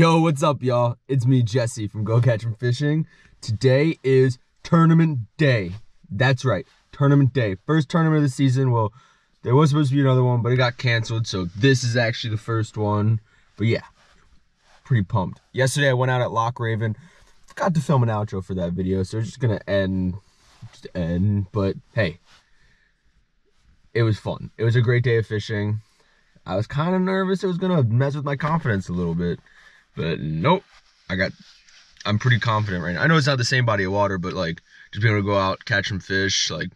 Yo, what's up, y'all? It's me, Jesse from Go Ketchum Fishing. Today is tournament day. That's right, tournament day. First tournament of the season. Well, there was supposed to be another one, but it got canceled, so this is actually the first one. But yeah, pretty pumped. Yesterday, I went out at Loch Raven. Forgot to film an outro for that video, so it's just gonna end, just end. But hey, it was fun. It was a great day of fishing. I was kind of nervous it was gonna mess with my confidence a little bit, but nope. I got, I'm pretty confident right now. I know it's not the same body of water, but like just being able to go out, catch some fish, like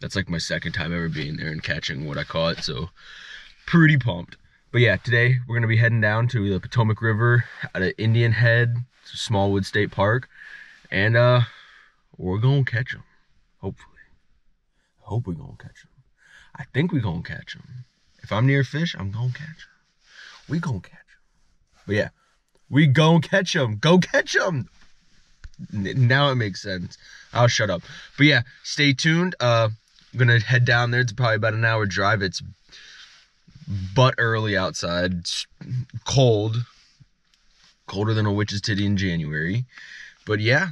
that's like my second time ever being there and catching what I caught. So pretty pumped. But yeah, today we're gonna be heading down to the Potomac River at an Indian Head, Smallwood State Park, and uh, we're gonna catch them. Hopefully, I hope we're gonna catch them. I think we're gonna catch them. If I'm near fish, I'm gonna catch them. We gonna catch them. But yeah, we gonna catch them. Go catch them. Now it makes sense. I'll shut up. But yeah, stay tuned. Uh, I'm gonna head down there. It's probably about an hour drive. It's but early outside. It's cold. Colder than a witch's titty in January. But yeah,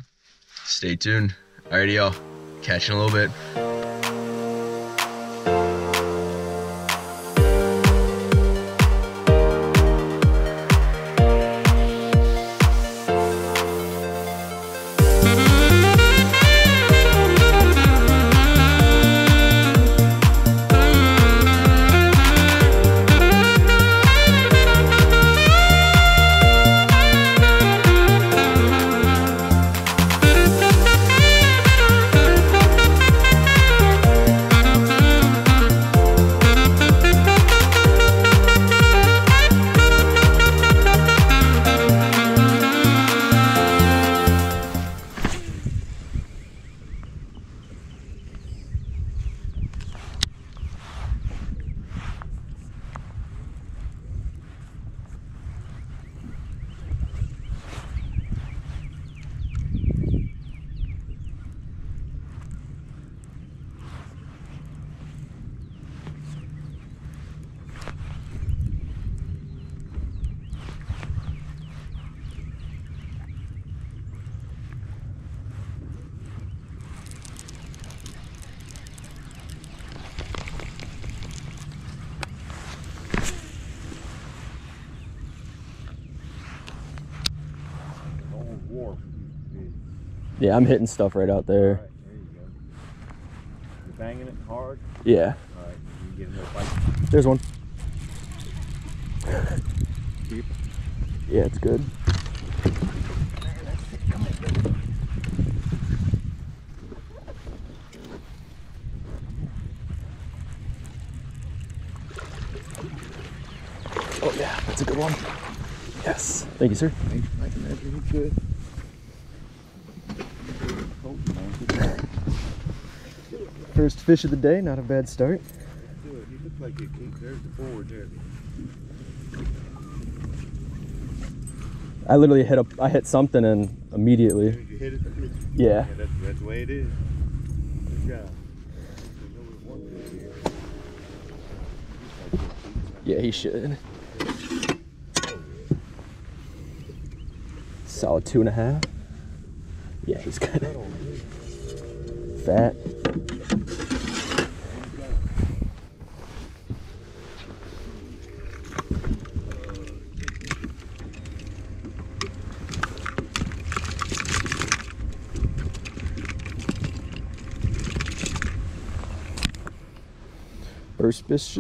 stay tuned. Alrighty, y'all. Catch you in a little bit. Yeah, I'm hitting stuff right out there. right, there you go. You're banging it hard. Yeah, All right, you get another bite. there's one. Keep. Yeah, it's good. Oh yeah, that's a good one. Yes. Thank you, sir. Thanks, I can imagine you could. Oh, man, good job. First fish of the day, not a bad start. You look like you keep. There's the forward. I literally hit a, I hit something and immediately. Hit it. Yeah. Yeah, that's, that's the way it is. Good job. Yeah, he should. Solid two and a half. Yeah, he's good. Fat. First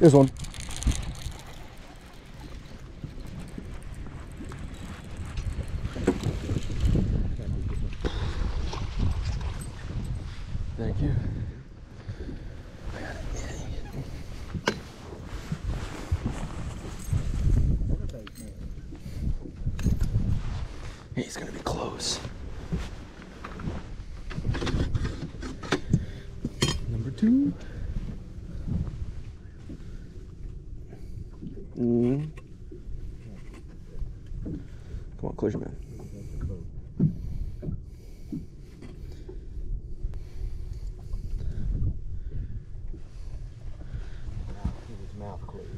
There's one. Thank you. He's gonna be close. Number two. Mm. Come on, close your mouth. Keep his mouth closed.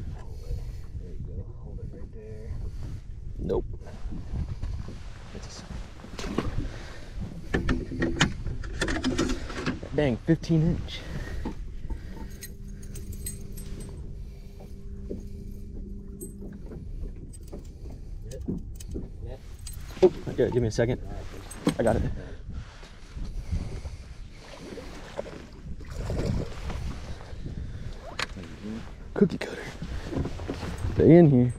There you go. Hold it right there. Nope. It's a... Dang, 15 inch. Oh, give me a second. I got it. Cookie cutter. Stay in here.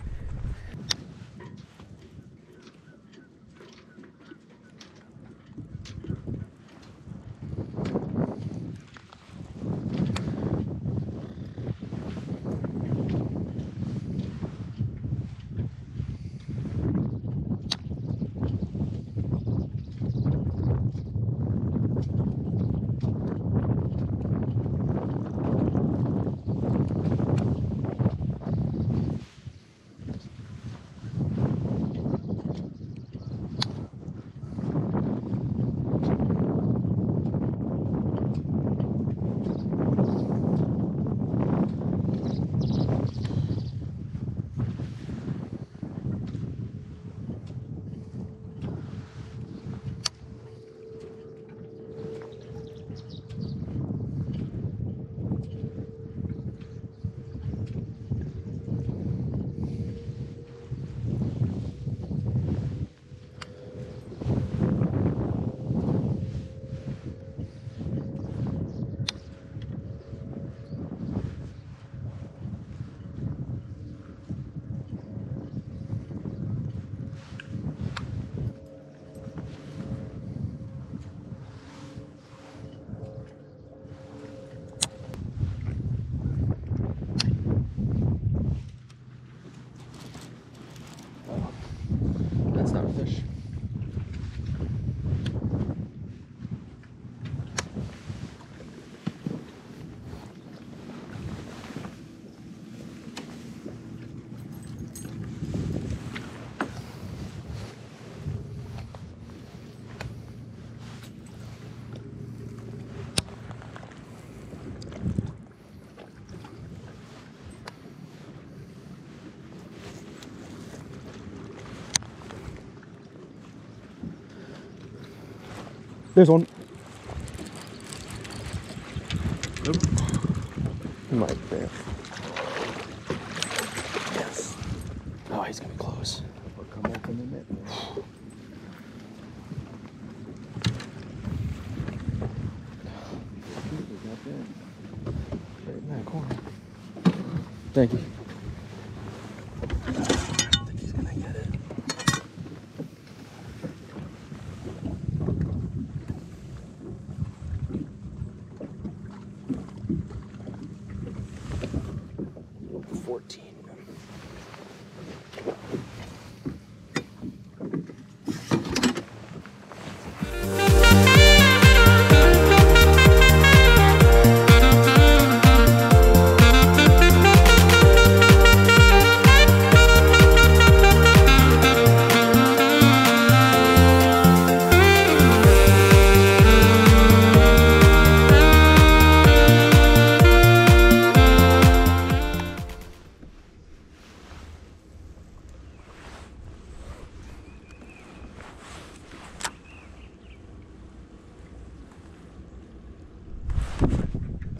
There's one.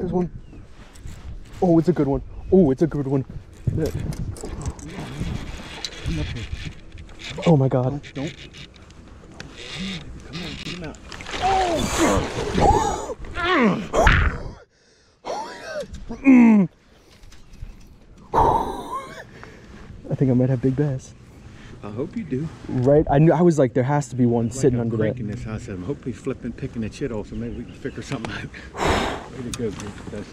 There's one. Oh, it's a good one. Oh, it's a good one. Look. Oh my god. Don't. Come on, get him out. Oh! oh my god. I think I might have big bass. I hope you do. Right? I knew I was like, there has to be one Like sitting I'm under that. cranking this house. I'm hoping he's flipping, picking that shit off, so maybe we can figure something out. Way to go, Chris. That's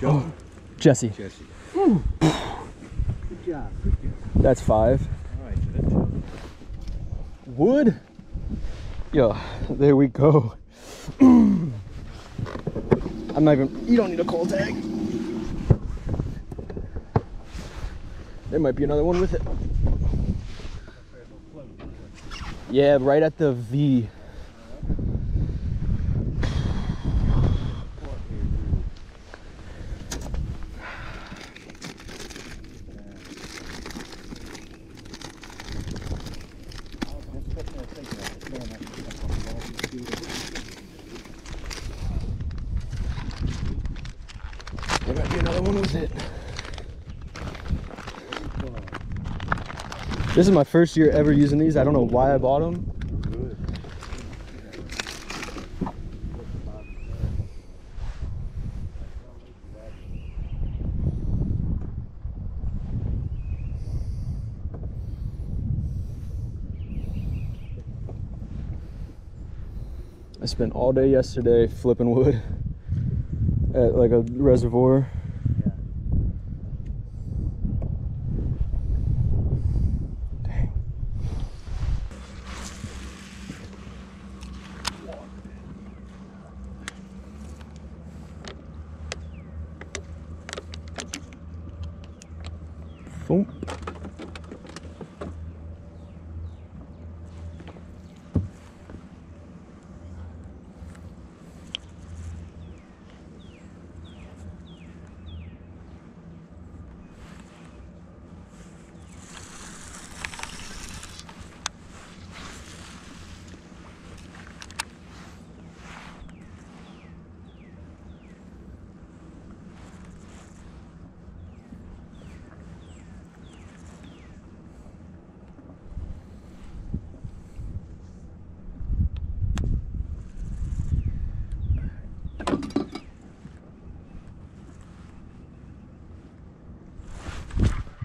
Joe, oh, Jesse, Jesse. Good job. Good job. that's five. All right, so that's Wood. Yo, there we go. I'm not even. You don't need a call tag. There might be another one with it. Yeah, right at the V. There might be another one with it. This is my first year ever using these. I don't know why I bought them. I spent all day yesterday flipping wood at like a reservoir. Dang. Boom.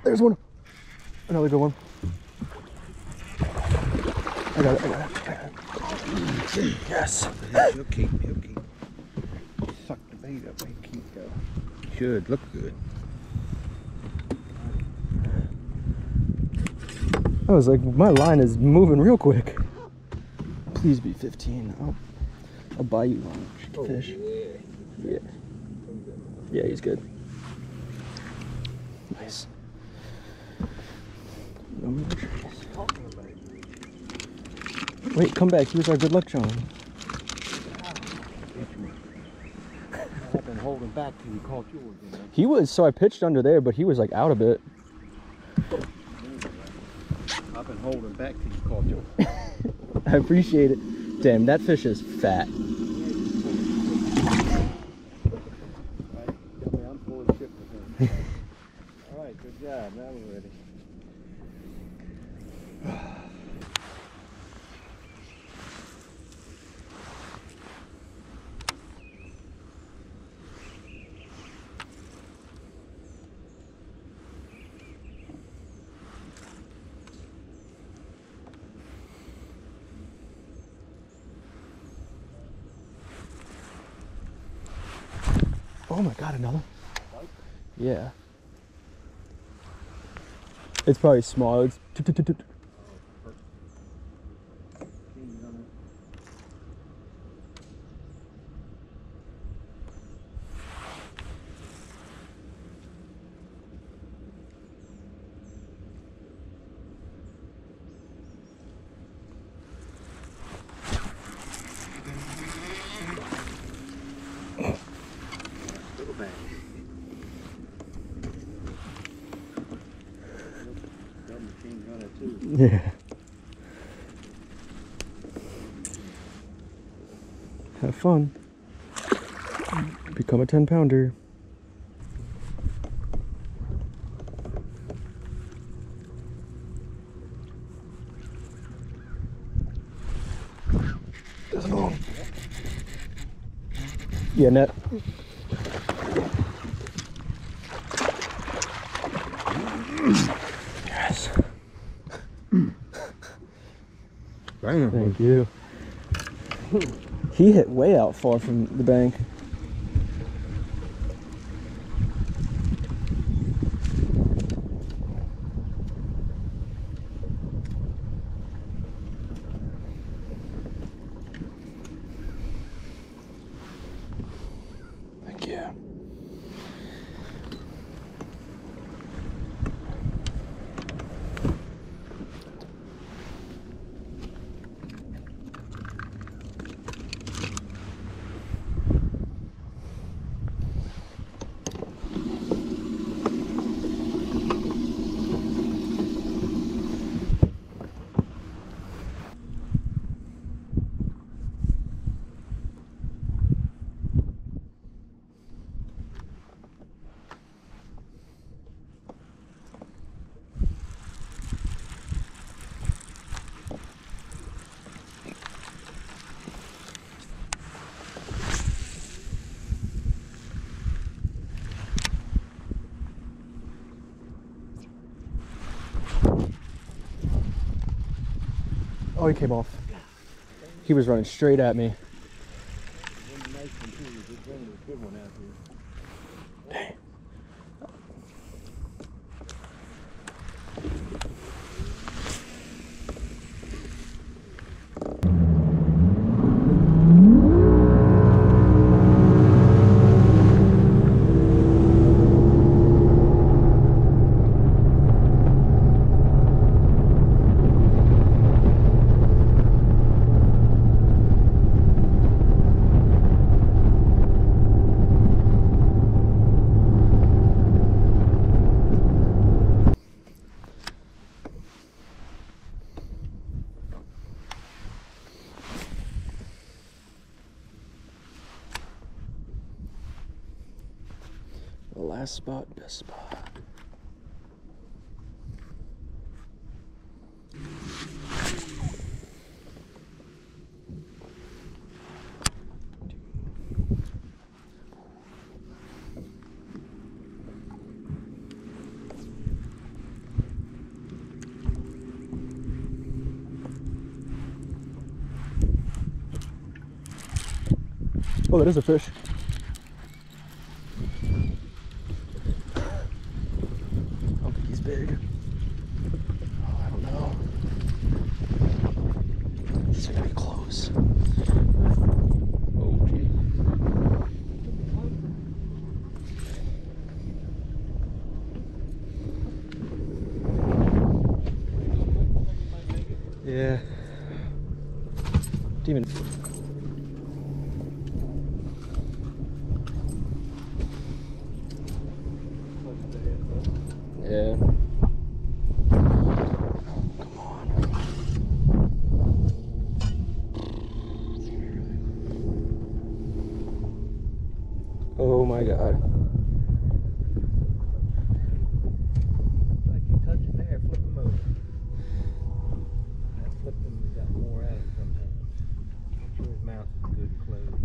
There's one. Another good one. I got it. I got it. I got it. Yes. He'll keep, he'll keep. Suck the bait up and keep going. Should look good. I was like, my line is moving real quick. Please be 15. I'll, I'll buy you one oh, fish. Yeah. Yeah, he's good. Wait, come back. Here's our good luck charm. I've been holding back till you caught yours. He was, so I pitched under there, but he was like out a bit. I've been holding back till you caught yours. I appreciate it. Damn, that fish is fat. Right? Tell me I'm full of shit with him. All right, good job. Now we're ready. Oh my god, another? Yeah. It's probably small. It's Have fun. Become a 10 pounder. There's another one. Yeah, net. Yes. Bam. Thank you. He hit way out far from the bank. Oh, he came off. He was running straight at me. Last spot, best spot. Oh, that is a fish. I don't think he's big. Oh, I don't know. These are gonna be close. Oh, gee. Yeah. Demon. Yeah. Come on. Oh my god. Like you touch it there, flip them over. That flip them, we got more out of it sometimes. Make sure his mouth is good and closed.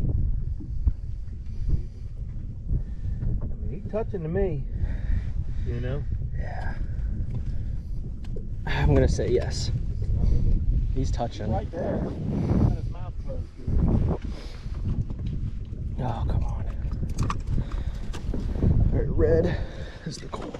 I mean, he's touching to me. You know? Yeah. I'm gonna say yes. He's touching. Right there. Got his mouth closed. Oh, come on. Very red is the coal.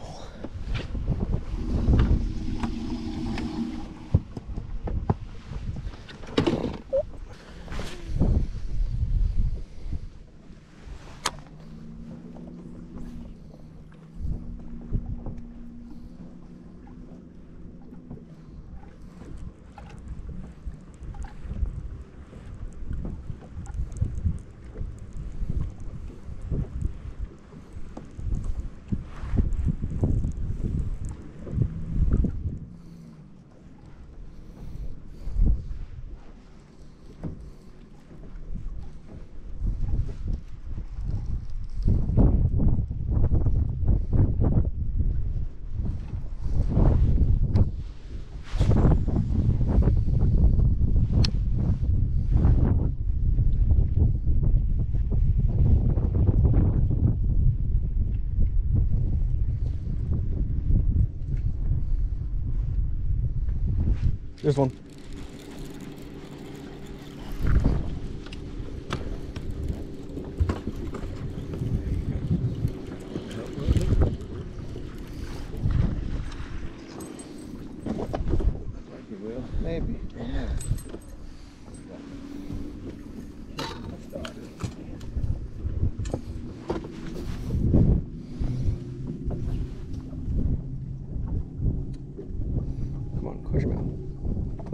There's one.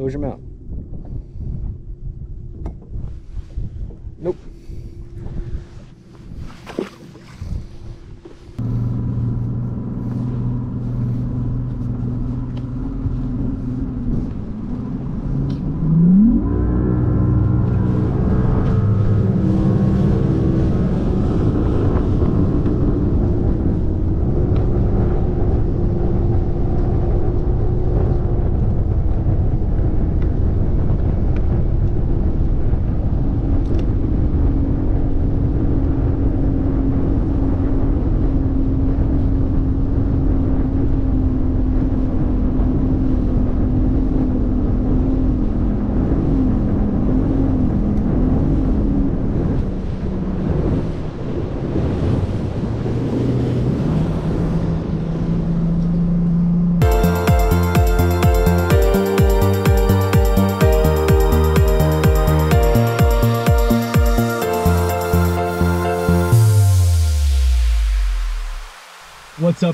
为什么呀？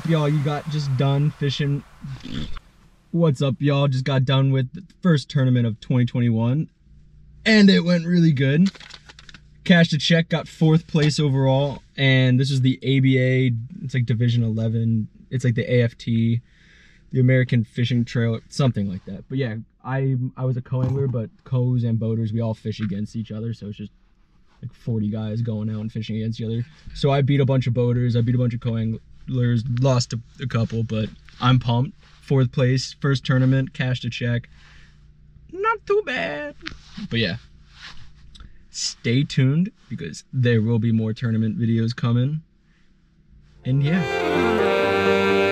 Up, y'all? You got just done fishing. What's up, y'all? Just got done with the first tournament of 2021, and it went really good. Cashed a check, got fourth place overall, and this is the ABA. It's like Division 11. It's like the AFT, the American Fishing Trail, something like that. But yeah, I I was a co-angler, but co's and boaters we all fish against each other, so it's just like 40 guys going out and fishing against each other. So I beat a bunch of boaters, I beat a bunch of co-anglers, lost a, a couple, but I'm pumped. Fourth place, first tournament, cashed a check. Not too bad. But yeah. Stay tuned because there will be more tournament videos coming. And yeah.